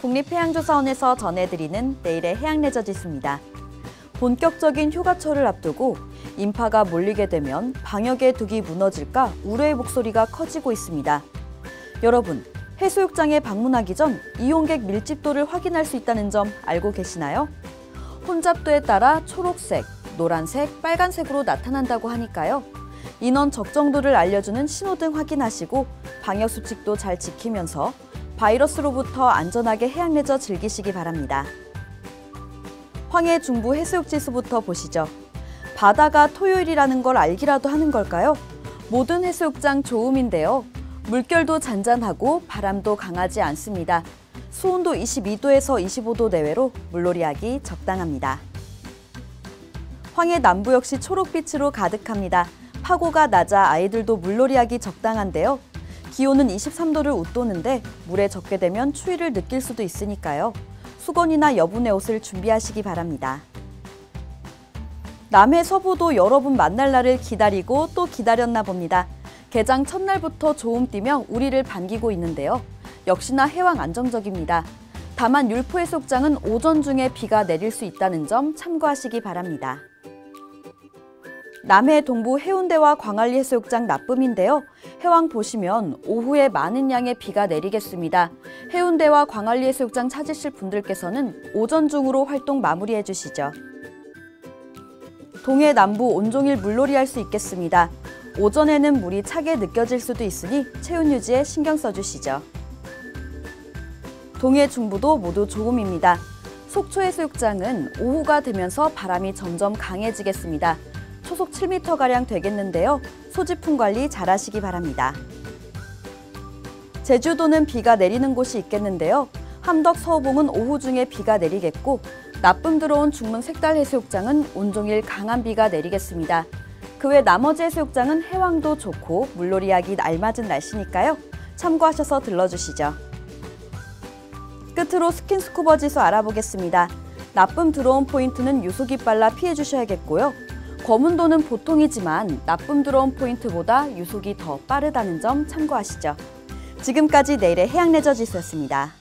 국립해양조사원에서 전해드리는 내일의 해양레저 지수입니다. 본격적인 휴가철을 앞두고 인파가 몰리게 되면 방역의 둑이 무너질까 우려의 목소리가 커지고 있습니다. 여러분, 해수욕장에 방문하기 전 이용객 밀집도를 확인할 수 있다는 점 알고 계시나요? 혼잡도에 따라 초록색, 노란색, 빨간색으로 나타난다고 하니까요. 인원 적정도를 알려주는 신호등 확인하시고 방역 수칙도 잘 지키면서 바이러스로부터 안전하게 해양 레저 즐기시기 바랍니다. 황해 중부 해수욕 지수부터 보시죠. 바다가 토요일이라는 걸 알기라도 하는 걸까요? 모든 해수욕장 좋음인데요. 물결도 잔잔하고 바람도 강하지 않습니다. 수온도 22도에서 25도 내외로 물놀이하기 적당합니다. 황해 남부 역시 초록빛으로 가득합니다. 파고가 낮아 아이들도 물놀이하기 적당한데요. 기온은 23도를 웃도는데 물에 젖게 되면 추위를 느낄 수도 있으니까요. 수건이나 여분의 옷을 준비하시기 바랍니다. 남해 서부도 여러분 만날 날을 기다리고 또 기다렸나 봅니다. 개장 첫날부터 조음 뛰며 우리를 반기고 있는데요. 역시나 해왕 안정적입니다. 다만 율포 해수욕장은 오전 중에 비가 내릴 수 있다는 점 참고하시기 바랍니다. 남해 동부 해운대와 광안리 해수욕장 나쁨인데요. 해왕 보시면 오후에 많은 양의 비가 내리겠습니다. 해운대와 광안리 해수욕장 찾으실 분들께서는 오전 중으로 활동 마무리해 주시죠. 동해 남부 온종일 물놀이 할 수 있겠습니다. 오전에는 물이 차게 느껴질 수도 있으니 체온 유지에 신경 써주시죠. 동해 중부도 모두 조금입니다. 속초해수욕장은 오후가 되면서 바람이 점점 강해지겠습니다. 초속 7m가량 되겠는데요. 소지품 관리 잘 하시기 바랍니다. 제주도는 비가 내리는 곳이 있겠는데요. 함덕 서호봉은 오후 중에 비가 내리겠고 나쁨 들어온 중문 색달 해수욕장은 온종일 강한 비가 내리겠습니다. 그 외 나머지 해수욕장은 해왕도 좋고 물놀이하기 알맞은 날씨니까요. 참고하셔서 들러주시죠. 끝으로 스킨스쿠버 지수 알아보겠습니다. 나쁨 들어온 포인트는 유속이 빨라 피해 주셔야겠고요. 거문도는 보통이지만 나쁨 들어온 포인트보다 유속이 더 빠르다는 점 참고하시죠. 지금까지 내일의 해양레저 지수였습니다.